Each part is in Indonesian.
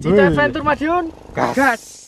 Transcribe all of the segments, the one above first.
Cita Adventure Madiun, Gas. gas.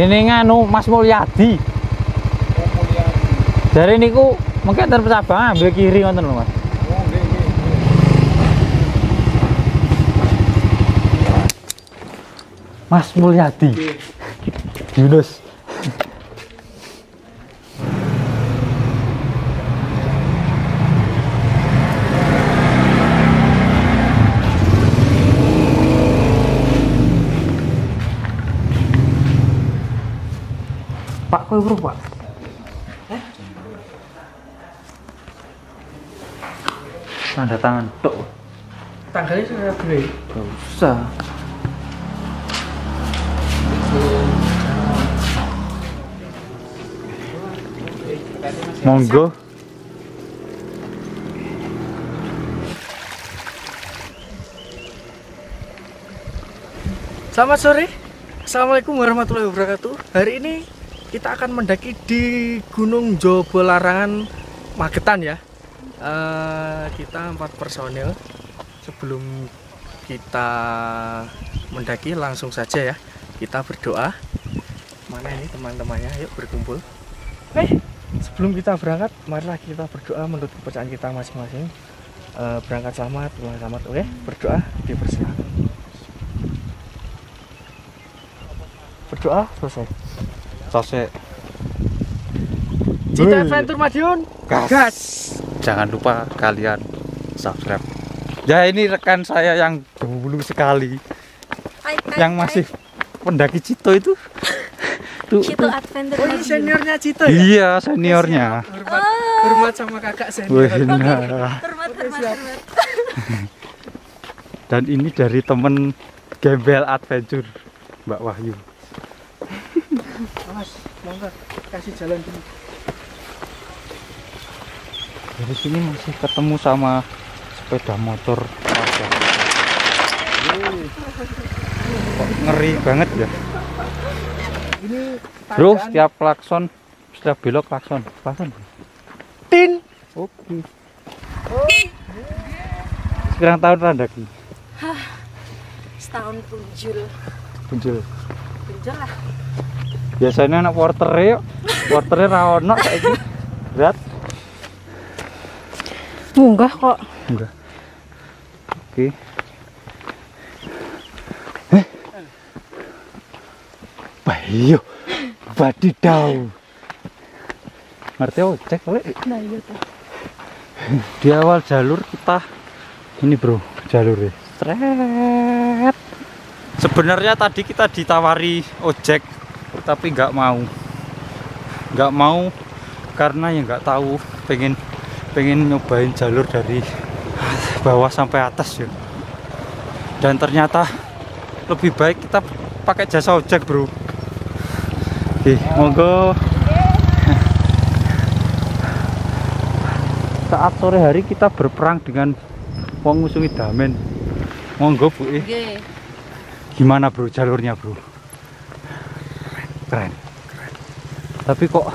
Gini nganu Mas Mulyadi. Dari niku mungkin terpecah banget ambil kiri ngoten lho Mas. Mas Mulyadi. Yunus. Kowe bro, Pak. Tanda tangan tok. Tanggalnya sudah beli. Gak usah. Monggo. Selamat sore. Assalamualaikum warahmatullahi wabarakatuh. Hari ini kita akan mendaki di Gunung Jobo Larangan Magetan ya. Eh, kita empat personil. Sebelum kita mendaki langsung saja ya. Kita berdoa. Mana ini teman-temannya? Yuk berkumpul. Eh, sebelum kita berangkat, marilah kita berdoa menurut kepercayaan kita masing-masing. Eh, berangkat selamat, pulang selamat. Oke, berdoa dipersilakan. Berdoa selesai. Sose. Cita. Adventure Madiun, Gas. gas. Jangan lupa kalian subscribe. Ya ini rekan saya yang dulu sekali Hai, hai, yang masih pendaki Cito itu. Tuh, hai. Cito Adventure Oh ini seniornya Cito ya? Iya, seniornya. Hormat, hormat sama kakak senior. Wih, nah. Hormat, hormat, hormat. Dan ini dari temen Gembel Adventure, Mbak Wahyu. Kasih jalan dulu. Dari sini masih ketemu sama sepeda motor. Kok ngeri banget ya. Ini Bro, setiap klakson, setiap belok klakson. Klakson. tin. Oke. Sekarang tahun randaki. Setahun punjul. Muncul. Punjul lah. Biasanya anak porter yuk. Porternya ra ono saiki. Berat. Munggah kok. Enggak. Oke. Eh. Bayo. Wadidaw. Ngerti ojek kali. Nah, iya tuh. Di awal jalur kita ini bro, jalur ya. Sebenarnya tadi kita ditawari ojek, tapi nggak mau. Nggak mau karena ya nggak tahu pengen pengen nyobain jalur dari bawah sampai atas ya. Dan ternyata lebih baik kita pakai jasa ojek bro. Oke, monggo. Saat sore hari kita berperang dengan wong ngusungi damen. Monggo Bu. eh. Gimana bro jalurnya bro? Keren. Tapi kok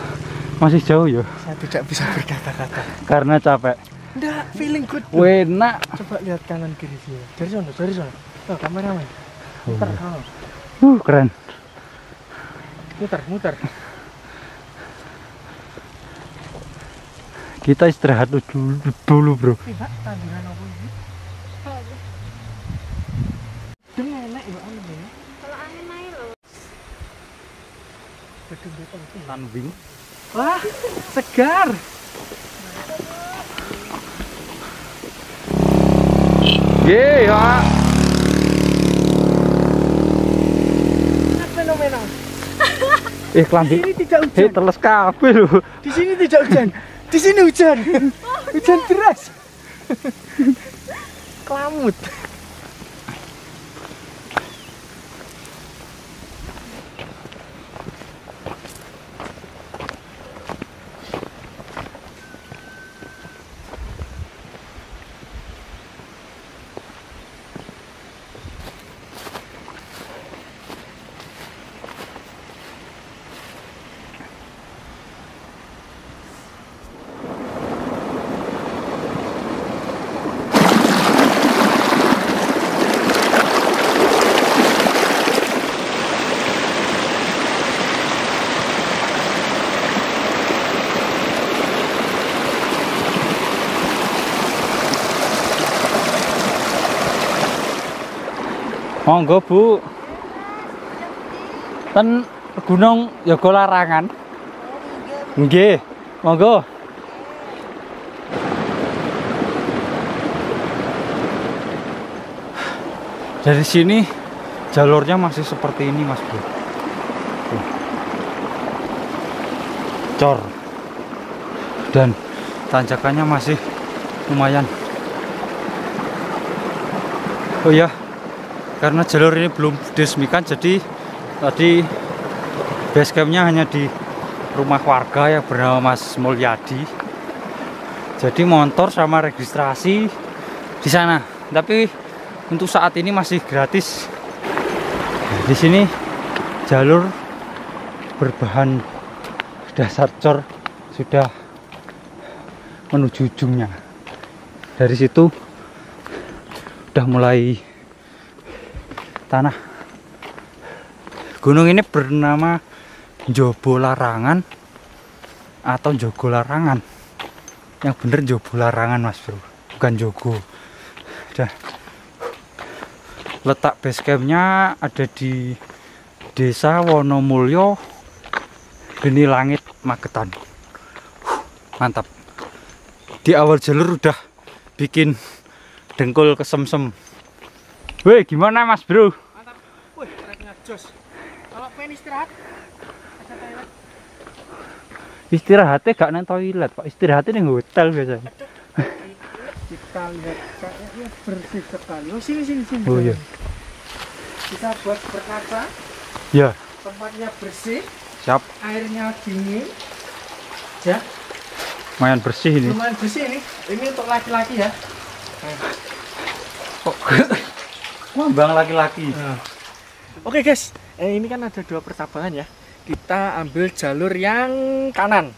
masih jauh ya? Saya tidak bisa berkata-kata. Karena capek. Enggak, feeling good. Wena. Coba lihat kanan kiri dia. Dari sana, dari sana. Oh, kameramen. Muter, oh. Uh, keren. muter, muter. Kita istirahat dulu, dulu bro. Tidak, tanduran apa ini? Dem enak ya anu ya. Kalau angin naik loh. Gedung beton itu. Tanwing. Wah, segar. Ye, ya. Eh, klambi. Di sini tidak hujan. teles kabeh lho. Di sini tidak hujan. Di sini hujan. Hujan deras. Kelamut. Monggo, Bu. Ten Gunung Yogo Larangan. Nggih. Monggo. Dari sini jalurnya masih seperti ini, Mas. Tuh. Cor. Dan tanjakannya masih lumayan. Oh iya, karena jalur ini belum diresmikan jadi tadi base campnya hanya di rumah warga yang bernama Mas Mulyadi. Jadi motor sama registrasi di sana. Tapi untuk saat ini masih gratis. Di sini jalur berbahan dasar cor sudah menuju ujungnya. Dari situ udah mulai tanah. Gunung ini bernama Jobo Larangan atau Jogo Larangan yang bener Jobo Larangan mas bro. Bukan Jogo. Dan letak base campnya ada di desa Wonomulyo Geni Langit Magetan. Mantap. Di awal jalur udah bikin dengkul kesemsem Weh gimana mas bro Mantap. Wih, treknya jos. Kalau pengen istirahat, ada toilet. istirahatnya gak nang toilet pak istirahatnya di hotel biasanya Kita lihat kayaknya bersih sekali. Oh, sini sini sini. oh iya Kita buat berkaca, ya tempatnya bersih, siap airnya dingin. Ya, lumayan bersih ini lumayan bersih ini. Ini untuk laki-laki ya. kok bang laki-laki Oke guys, eh, ini kan ada dua pertambangan ya. Kita ambil jalur yang kanan.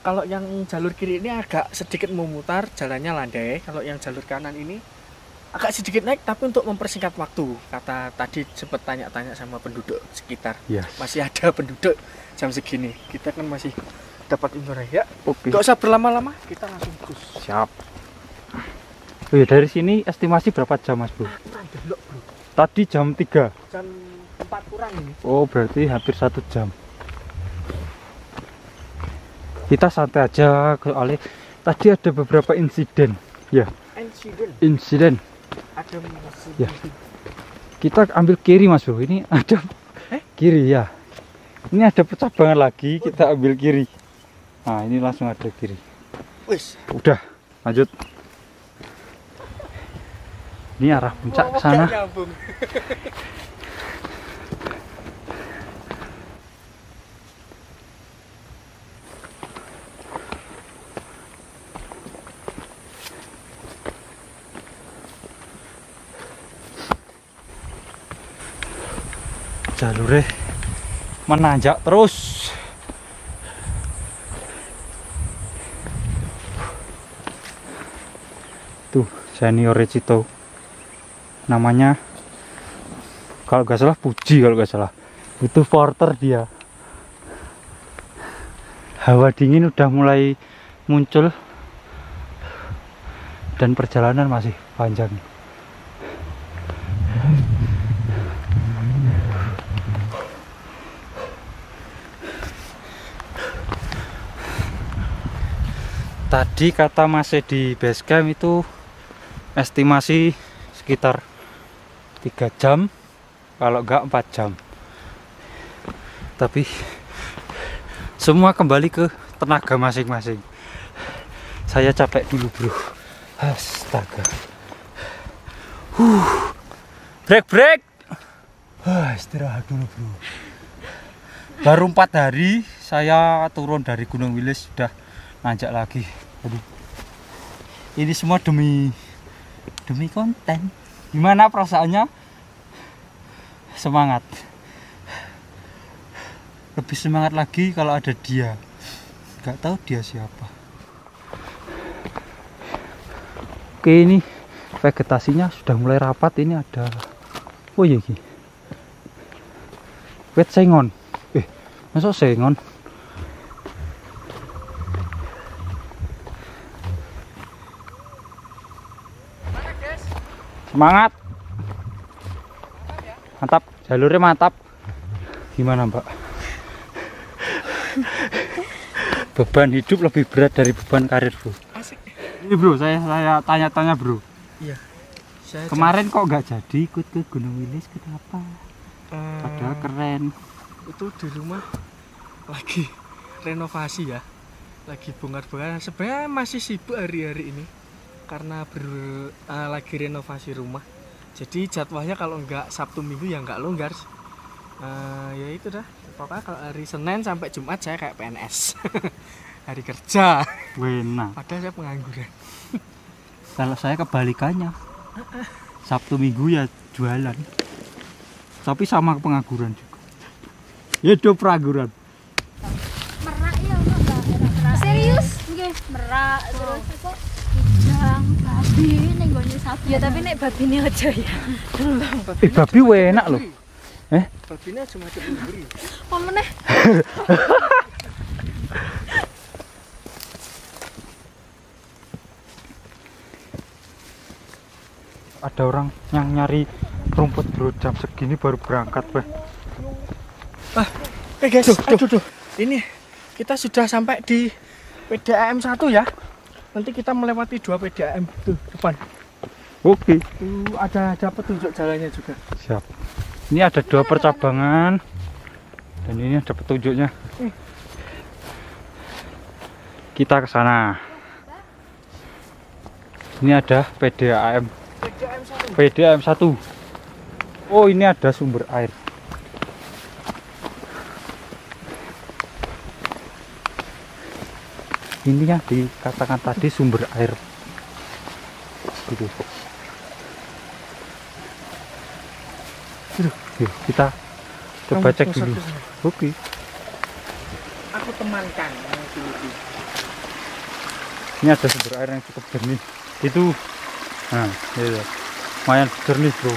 Kalau yang jalur kiri ini agak sedikit memutar, jalannya landai. Kalau yang jalur kanan ini agak sedikit naik, tapi untuk mempersingkat waktu. Kata tadi sempat tanya-tanya sama penduduk sekitar. Yes. Masih ada penduduk jam segini. Kita kan masih dapat informasi ya. oke Gak usah berlama-lama, kita langsung gus. siap oh iya dari sini estimasi berapa jam mas bro? Tadi jam 3 Jam 4 kurang ini. oh berarti hampir satu jam. Kita santai aja soalnya tadi ada beberapa insiden. Ya. Insiden? Insiden. Ada. Ya. kita ambil kiri mas bro. Ini ada Eh? kiri ya. Ini ada percabangan lagi. Kita ambil kiri. Nah ini langsung ada kiri. Wis. udah lanjut ini arah puncak ke sana. Jalurnya menanjak terus. Tuh senior Recito namanya kalau nggak salah puji kalau nggak salah. Butuh porter dia. Hawa dingin udah mulai muncul dan perjalanan masih panjang. Tadi kata masih di base camp itu estimasi sekitar 3 jam kalau enggak 4 jam. Tapi semua kembali ke tenaga masing-masing. Saya capek dulu bro. Astaga. Huh. break break. Wah, istirahat dulu bro. Baru empat hari saya turun dari Gunung Wilis sudah nanjak lagi. Aduh. ini semua demi demi konten gimana perasaannya? Semangat. Lebih semangat lagi kalau ada dia. Nggak tahu dia siapa. Oke ini vegetasinya sudah mulai rapat. Ini ada oh iya ini wet sengon. Eh masuk sengon semangat. Mantap. Jalurnya mantap. Gimana mbak? Beban hidup lebih berat dari beban karir bro Asik. ini bro saya saya tanya-tanya bro. Iya. Saya kemarin kok nggak jadi ikut ke Gunung Wilis? Kenapa? Eh, padahal keren. itu di rumah lagi renovasi ya. Lagi bongkar-bongkar. Sebenarnya masih sibuk hari-hari ini karena ber, eh, lagi renovasi rumah. Jadi jadwalnya kalau nggak Sabtu Minggu ya nggak longgar. Eh, ya itu dah. Pokoknya kalau hari Senin sampai Jumat saya kayak PNS hari kerja. Wena. Padahal saya pengangguran kalau saya kebalikannya. Sabtu Minggu ya jualan. Tapi sama pengangguran juga. Hidup pengangguran. Merak ya. Serius? Nggih, merak terus babi ning gone sapi. Ya tapi nek babine aja ya. eh babi enak loh Eh? babinya cuma cemburu Apa meneh? ada orang yang nyari rumput bro jam segini baru berangkat weh Eh guys, aduh, aduh. Ini kita sudah sampai di PDAM 1 ya. Nanti kita melewati dua PDAM tuh depan. oke. Tuh ada ada petunjuk jalannya juga. siap. Ini ada dua percabangan. Dan ini ada petunjuknya. Kita ke sana. Ini ada PDAM PDAM 1. PDAM 1 oh ini ada sumber air ini yang dikatakan tadi sumber air. Gitu Yuk, kita coba Kamu cek dulu. Oke. Aku temankan. Ini ada sumber air yang cukup jernih. Itu nah iya lumayan jernih bro.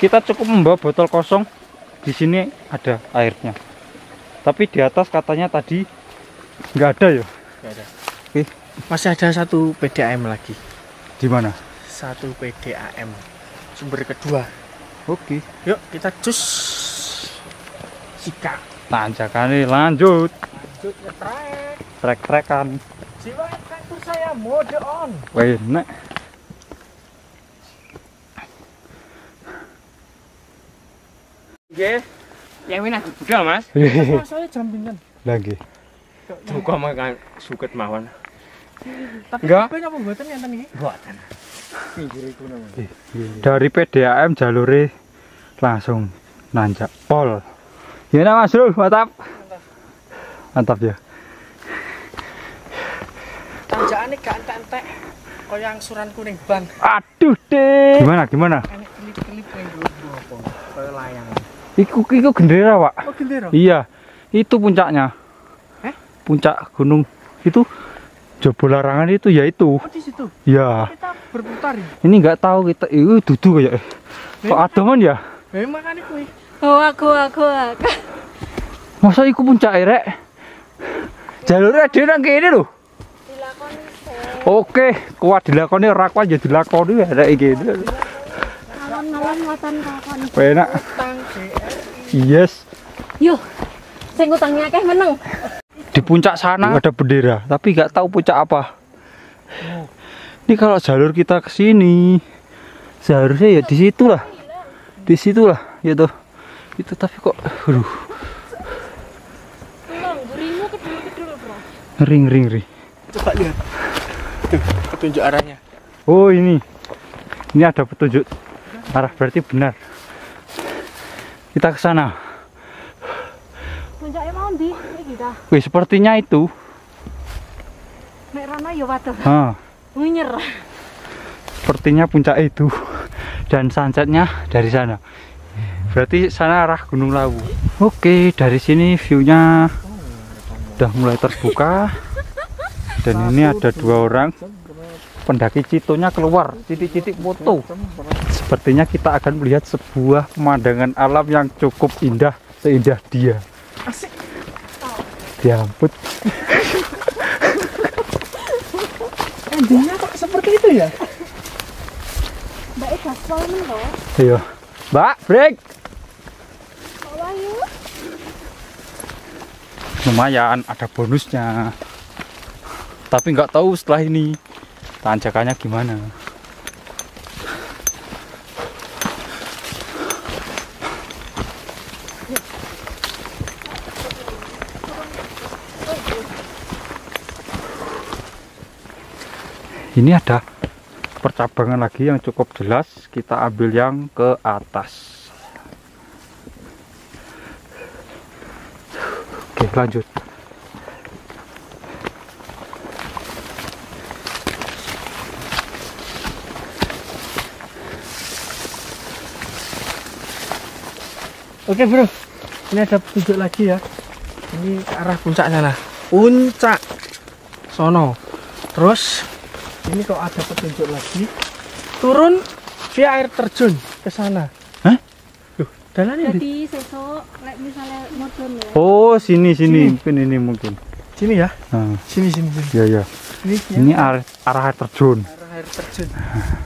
Kita cukup membawa botol kosong. Di sini ada airnya. Tapi di atas katanya tadi nggak ada ya Nggak ada. Oke. Masih ada satu PDAM lagi. di mana Satu PDAM. Sumber kedua. oke Yuk kita cus. Sikat. tanjakan lanjut Lanjut ngetrek. trek-trekan Jiwa traktor saya mode on. Wene. Nggih. Yang minat budal, Mas. Mas saya jam pinten? lagi Muga makan suket mawon. Tapi Enggak. apa apa mboten ngenten iki? Mboten. Pinggir iku namanya. dari PDAM jalure langsung nanjak pol gimana mas Rul mantap mantap ya Tanjakane gak entek-entek. Kaya angsuran kuning bang. aduh deh gimana gimana Enek kelip-kelip? Kaya layang. iku iku gendera pak Oh gendera. iya itu puncaknya? Puncak gunung itu Jabo larangan itu ya itu Oh di situ. ya Kita berputar ya. ini nggak tahu kita itu dudu kayak Kok adoman ya? Eh makane kuwi. Oh aku aku aku. Masa iku puncak rek? Jalurnya ada nang kene lho. Dilakoni Oke, kuat dilakoni ora kuat ya dilakoni ya rek iki. alon-alon watan kakon. Yes. Yo. Sing utangnya akeh meneng. Di puncak sana ada bendera, tapi nggak tahu puncak apa. Ini kalau jalur kita ke sini, seharusnya ya di situ lah. Di situ lah, gitu. Itu tapi kok, aduh, ring ring ring. Coba lihat. Tuh, petunjuk arahnya. Oh ini, ini ada petunjuk arah berarti benar. Kita ke sana. Wih, sepertinya itu. Rono ya waduh. Munyer. sepertinya puncak itu. Dan sunsetnya dari sana. Berarti sana arah Gunung Lawu. Oke, dari sini view-nya udah mulai terbuka. Dan ini ada dua orang pendaki citonya keluar, titik-titik foto. Sepertinya kita akan melihat sebuah pemandangan alam yang cukup indah, seindah dia. Asik. Diamput. Endingnya kok seperti itu ya? Mbak gaspol men kok. Ayo, Mbak, break. Lumayan ada bonusnya tapi nggak tahu setelah ini tanjakannya gimana ini ada percabangan lagi yang cukup jelas kita ambil yang ke atas Oke lanjut Oke bro, ini ada petunjuk lagi ya. Ini arah puncak sana. Puncak sono. Terus ini kok ada petunjuk lagi. Turun via air terjun ke sana. Hah? Jalannya di Jadi sesuk lek misalnya mudun ya. Oh sini sini Sini. mungkin ini mungkin sini ya. nah, Sini sini sini. ya ya Ini, ini arah, arah air terjun arah air terjun.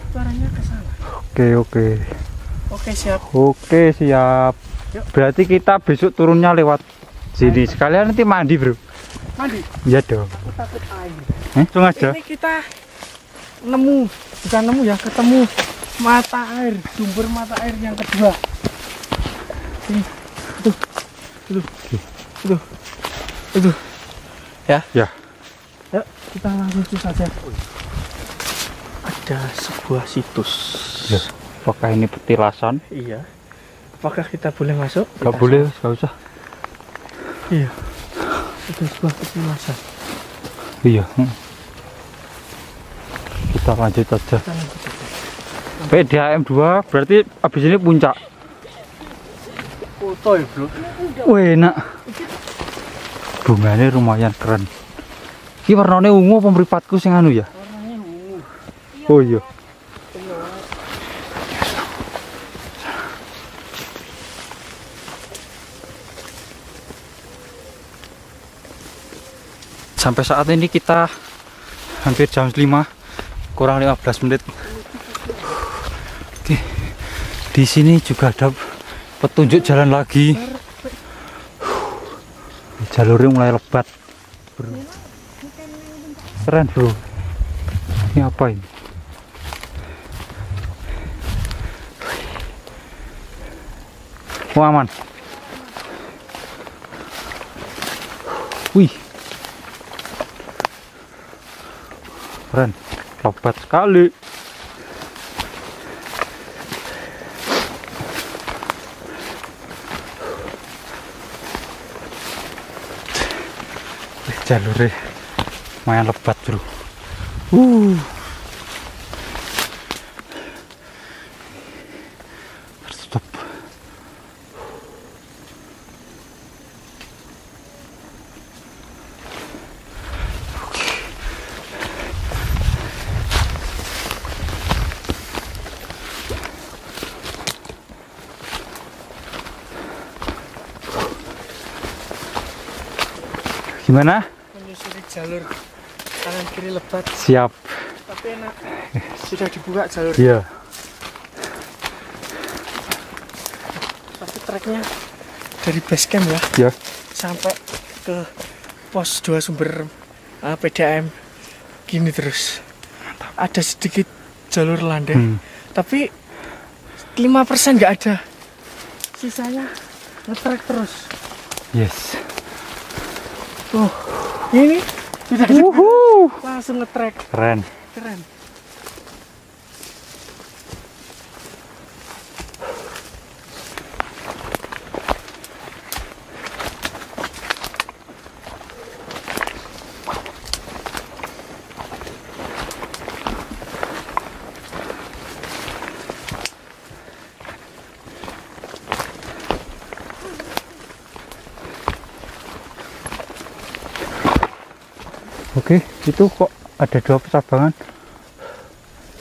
Suaranya ke sana. oke oke Oke siap. oke siap Yuk. berarti kita besok turunnya lewat sini sekalian nanti mandi bro Mandi. iya dong Aku takut air. eh langsung aja Ini kita nemu, bukan nemu ya, ketemu mata air, sumber mata air yang kedua. Ini, itu, itu, itu, itu. Ya. Ya. Yuk, kita langsung saja. Ada sebuah situs. Ya. apakah ini petilasan Iya. Apakah kita boleh masuk? nggak boleh nggak usah Iya. Itu sebuah petilasan. iya hmm. Kita lanjut aja. PDAM 2 berarti habis ini puncak Foto ya bro. Wah enak. Bunganya lumayan keren. Ini warnanya ungu apa mripatku sing anu ya? Oh iya. Sampai saat ini kita hampir jam 5 kurang 15 menit. Oke. Di sini juga ada petunjuk jalan lagi. Jalurnya mulai lebat. Bro. Keren bro. Ini apa ini? Oh, aman. Wih. Keren. Lebat sekali. Jalurnya lumayan lebat bro uh. Gimana? menyusuri jalur kanan kiri lebat Siap. tapi enak sudah dibuka jalur Iya. tapi treknya dari base camp ya Ya. sampai ke pos 2 sumber uh, PDAM gini terus ada sedikit jalur landai Hmm. tapi 5% nggak ada sisanya ngetrek terus Yes. Tuh ini sudah Wuhu. langsung ngetrek Keren. keren Oke, itu kok ada dua pecabangan.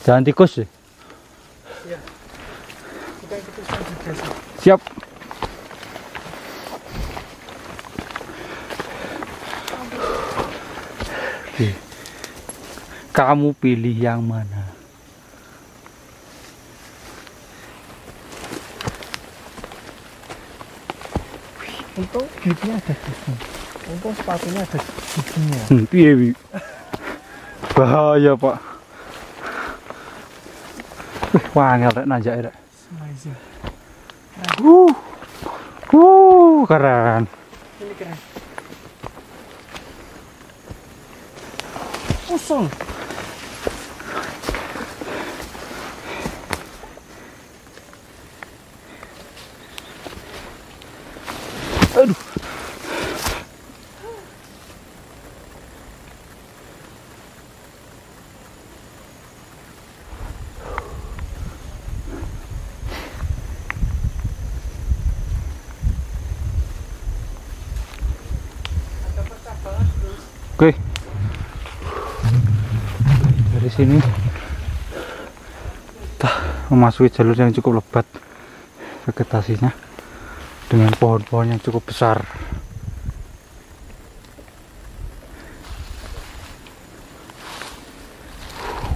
Jangan tikus ya? kita ikuti selanjutnya sih. Siap. Oke. Kamu pilih yang mana? untung gignya ada gigi untung sepatunya ada giginya Hmm, Wi? Bahaya, Pak. Wih, wangel rek nanjak rek. amazing Uh. Uh, keren. ini keren kosong sini kita memasuki jalur yang cukup lebat vegetasinya dengan pohon-pohon yang cukup besar.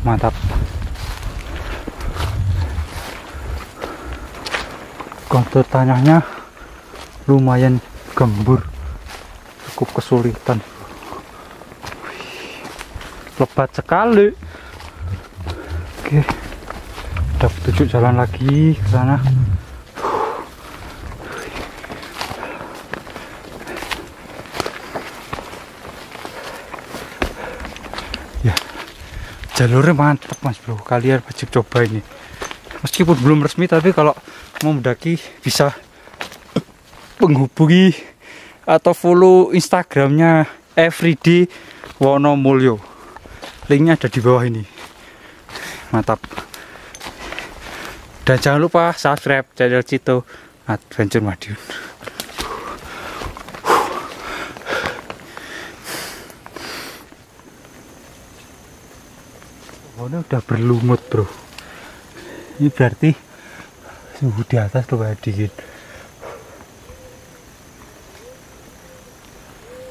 Mantap. Kontur tanahnya lumayan gembur, cukup kesulitan. Lebat sekali. Oke, ada petunjuk jalan lagi ke sana. jalurnya mantap mas bro. Kalian wajib coba ini. Meskipun belum resmi tapi kalau mau mendaki bisa menghubungi atau follow instagramnya everyday Wonomulyo. Linknya ada di bawah ini mantap. Dan jangan lupa subscribe channel Cito Adventure Madiun. Pohonnya udah berlumut bro. Ini berarti suhu di atas lumayan dingin.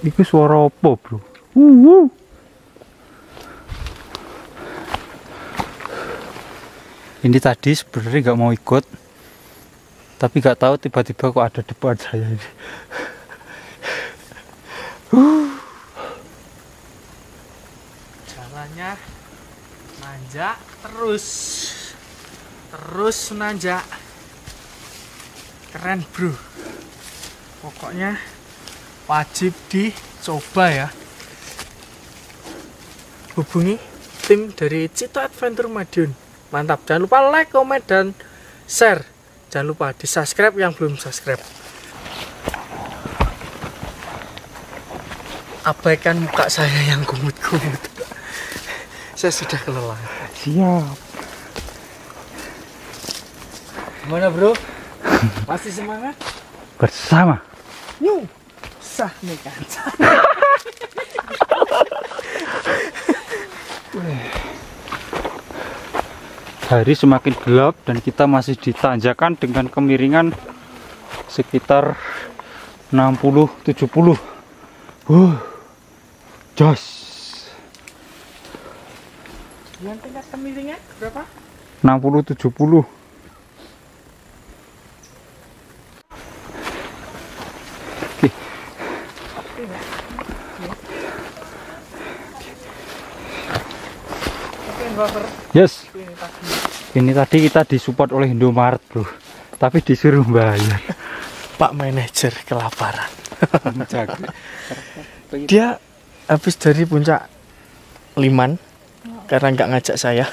Itu suara apa bro? Wuhu. Ini tadi sebenarnya nggak mau ikut tapi nggak tahu tiba-tiba kok ada depan saya ini. Jalannya nanjak terus. Terus nanjak. Keren bro. Pokoknya wajib dicoba ya. Hubungi tim dari Cito Adventure Madiun mantap. Jangan lupa like komen dan share. Jangan lupa di subscribe yang belum subscribe. Abaikan muka saya yang gumut-gumut saya sudah kelelahan. Siap. Gimana bro? Masih semangat? Bersama. Yuk sah nih kan hari semakin gelap dan kita masih ditanjakan dengan kemiringan sekitar 60 70 uh, Jos. Yang tingkat kemiringnya berapa? 60 70. Oke. Oke, baper. Yes. Ini tadi. Kita disupport oleh Indomaret, Bro. Tapi disuruh bayar. Pak manajer kelaparan. Dia habis dari puncak Liman karena nggak ngajak saya.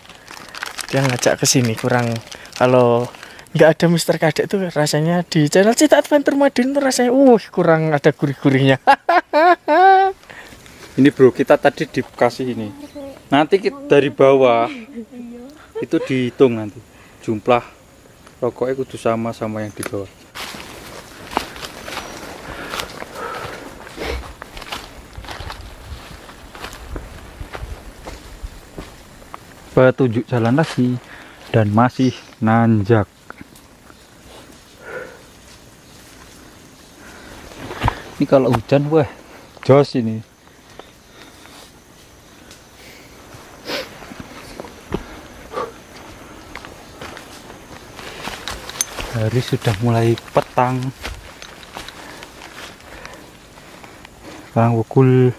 Dia ngajak ke sini kurang kalau nggak ada Mister Kadek tuh rasanya di channel Cita Adventure Madiun tuh rasanya uh kurang ada gurih-gurihnya. Ini bro, kita tadi dikasih ini. Nanti kita dari bawah itu dihitung nanti jumlah rokoknya kudu sama sama yang di bawah. Petunjuk jalan lagi dan masih nanjak. Ini kalau hujan wah jos ini. Hari sudah mulai petang. Sekarang pukul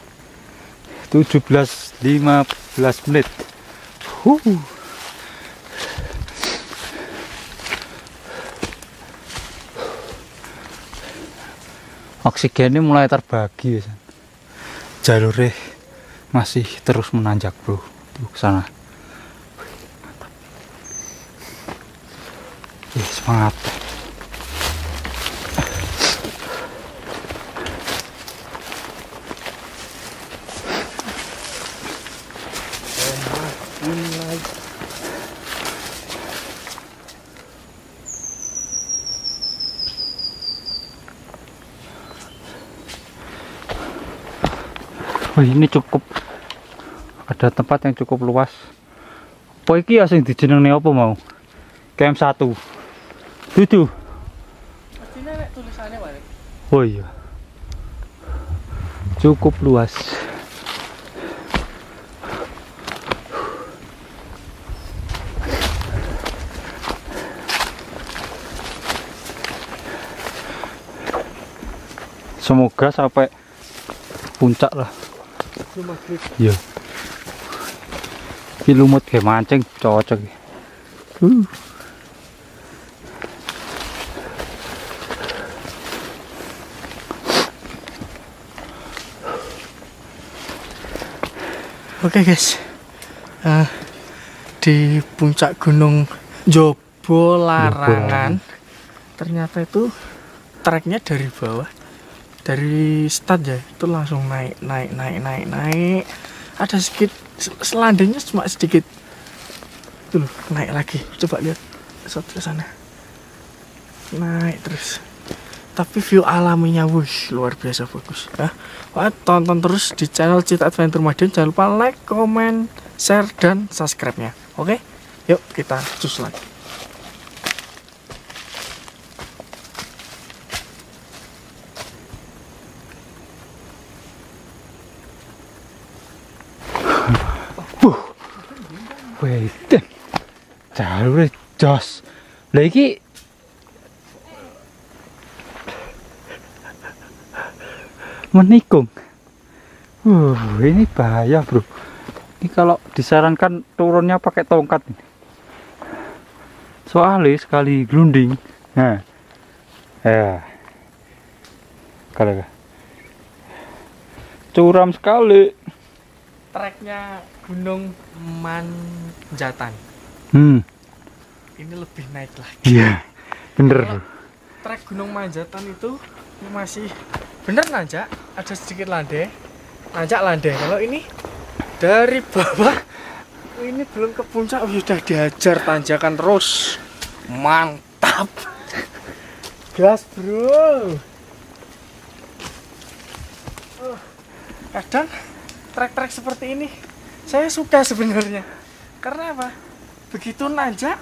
17.15 menit. Huh. oksigennya mulai terbagi ya, jalurnya masih terus menanjak bro. Tuh ke sana. Semangat. Wah, ini cukup ada tempat yang cukup luas. Apa iki ya sing dijenengne apa mau? KM 1. Dudu. Ini nek tulisannya balik. Oh iya. Cukup luas. Semoga sampai puncak lah. Iya. Ini lumut kayak mancing cocok. Uh. Oke guys, Eh, di puncak Gunung Jobo Larangan, ternyata itu treknya dari bawah, dari start ya itu langsung naik, naik, naik, naik, naik. Ada sedikit sel- selandangnya cuma sedikit. Tuh loh, naik lagi. Coba lihat shot ke sana. Naik terus. Tapi view alaminya wih luar biasa bagus ya. Wah, tonton terus di channel Cita Adventure Madiun. Jangan lupa like, comment, share, dan subscribe-nya. Oke? Yuk kita cus lagi. Weden. Jalure jos. Lah iki menikung. Uh, ini bahaya, Bro. Ini kalau disarankan turunnya pakai tongkat ini. Soalnya sekali glunding. Nah. Ya. Kalau curam sekali. Treknya Gunung Manjatan. Hmm. Ini lebih naik lagi. Iya. Bener. Trek Gunung Manjatan itu masih bener nanjak, ada sedikit landai. Nanjak landai. Kalau ini dari bawah ini belum ke puncak sudah dihajar tanjakan terus. Mantap. Gas, Bro. Oh, kadang trek-trek seperti ini saya suka sebenarnya. Karena apa? Begitu nanjak,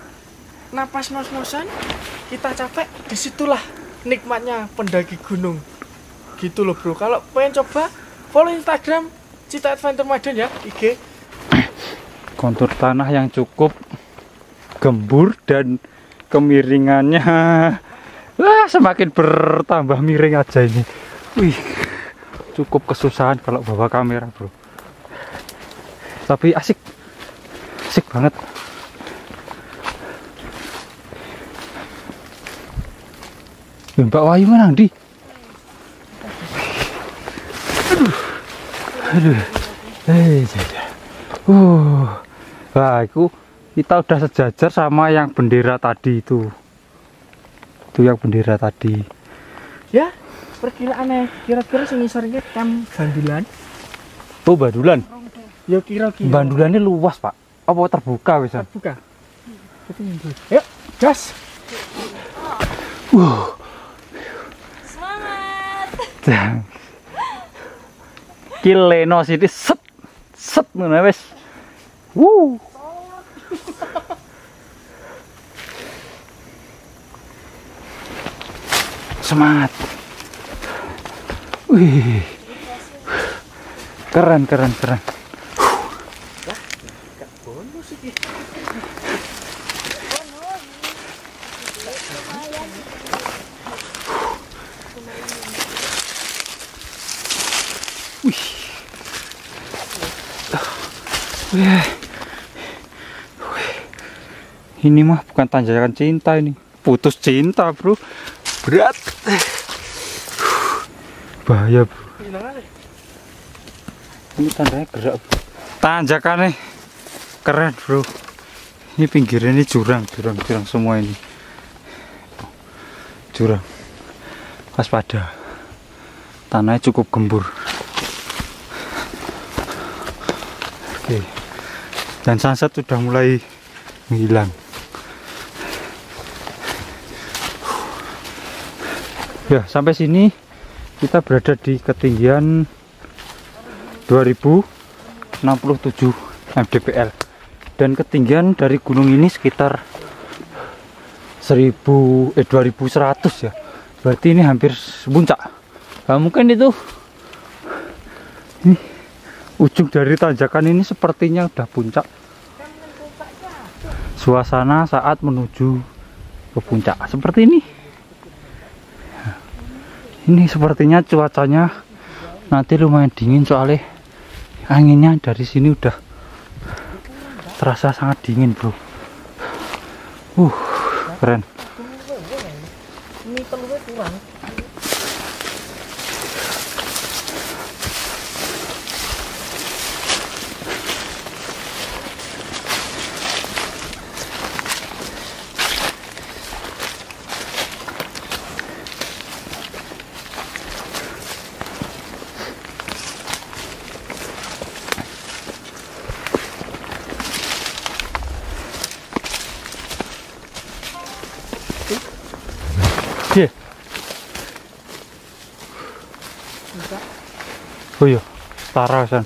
napas nos-nosan, kita capek, di situlah nikmatnya pendaki gunung. Gitu loh bro. Kalau pengen coba follow Instagram Cita Adventure Madiun ya IG kontur tanah yang cukup gembur dan kemiringannya wah semakin bertambah miring aja ini wih cukup kesusahan kalau bawa kamera bro tapi asik asik banget Loh, Mbak Wayu mana di aduh. Aduh. Eh uh. Wah, itu kita udah sejajar sama yang bendera tadi itu. Itu yang bendera tadi. ya perkiraannya kira-kira sing ngisor iki bandulan. Oh, bandulan. ya kira-kira. Bandulannya luas, Pak. Apa terbuka wis? buka yuk gas Kileno sini set set ngono wis. Wuh. Semangat. Wih. Keren keren keren. Ini mah bukan tanjakan cinta ini, putus cinta bro, berat. Bahaya bro. Ini tandanya gerak bro. Tanjakannya keren bro. Ini pinggirnya ini jurang, jurang, jurang semua ini. Jurang. Waspada. Tanahnya cukup gembur. Oke. Dan sunset sudah mulai menghilang. Ya, sampai sini kita berada di ketinggian 2067 mdpl. Dan ketinggian dari gunung ini sekitar 1000 eh 2100 ya. Berarti ini hampir puncak. Nah, mungkin itu ini ujung dari tanjakan ini sepertinya udah puncak. Suasana saat menuju ke puncak seperti ini. Ini sepertinya cuacanya nanti lumayan dingin soalnya. Anginnya dari sini udah terasa sangat dingin bro. Uh keren Oh iya, setara san.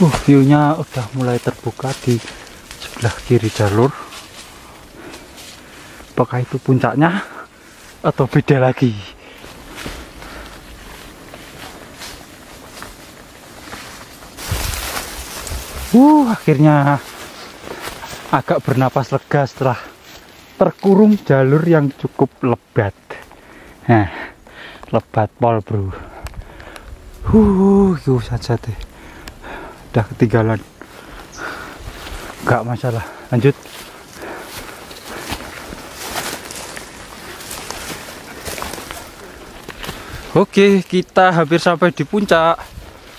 Uh, view-nya udah mulai terbuka di sebelah kiri jalur. Apakah itu puncaknya atau beda lagi? Uh, akhirnya agak bernapas lega setelah terkurung jalur yang cukup lebat. Nah, lebat pol bro. Huh, itu saja deh. Udah ketinggalan. Gak masalah. Lanjut. Oke, kita hampir sampai di puncak.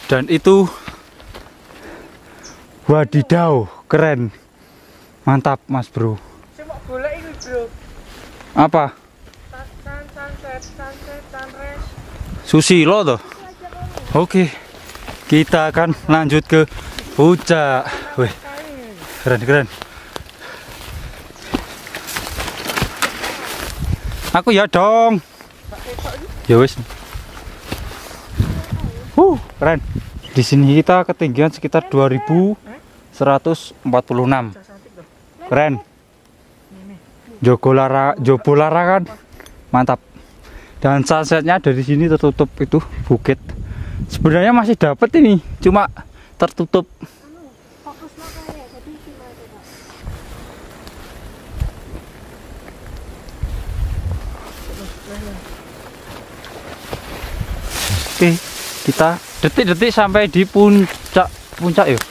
Dan itu wadidaw, keren. Mantap, Mas Bro. Cuma boleh ini bro Apa? Susilo toh? Oke. Kita akan lanjut ke puncak. Wih, keren keren. Aku ya dong. Ya wis. Uh, keren. Di sini kita ketinggian sekitar 2146. Keren. Jogo lara, jobo larangan. Mantap. dan sunsetnya dari sini tertutup itu bukit sebenarnya masih dapat ini cuma tertutup oke kita detik-detik sampai di puncak puncak yuk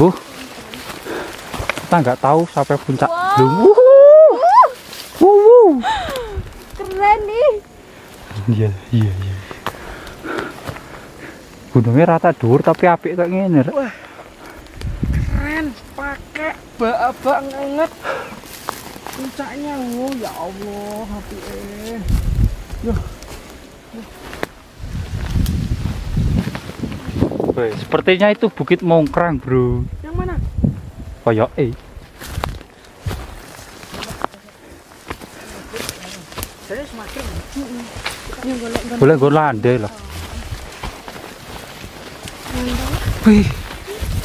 bu kita nggak tahu sampai puncak Wow. Wuh. Wuh. keren nih. Iya iya iya. Gunungnya rata dur tapi apik kayak gini Rek. keren pakai bak-bak ngenget puncaknya oh ya Allah api eh Weh, sepertinya itu bukit mongkrang bro kayak eh boleh gue landai lah Wih,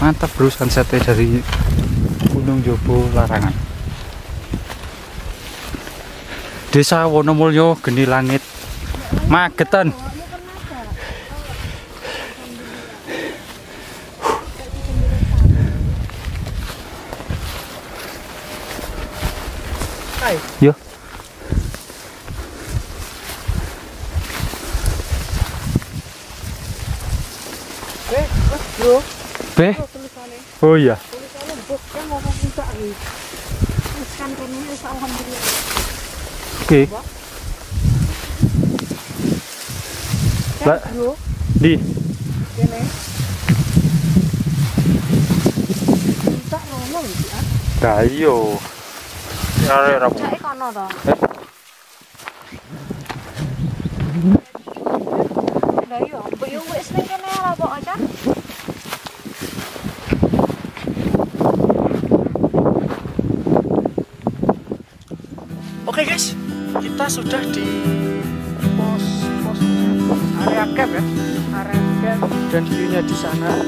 mantap bro sunsetnya dari Gunung Jobo Larangan. Desa Wonomulyo, Geni Langit, Magetan. Hai. Yo. eh mas bro Be. bro tulisannya Oh iya. tulisannya bukan ngomong puncak nih terus wis alhamdulillah Oke. Lah, bro di. Kene puncak ngomong sih ah Dayo. Ya, ya, puncake kono to Lah iya, mbok yo wis ning kene lah pok aja. Oke guys, sudah di pos pos area camp ya, area camp dan view-nya di sana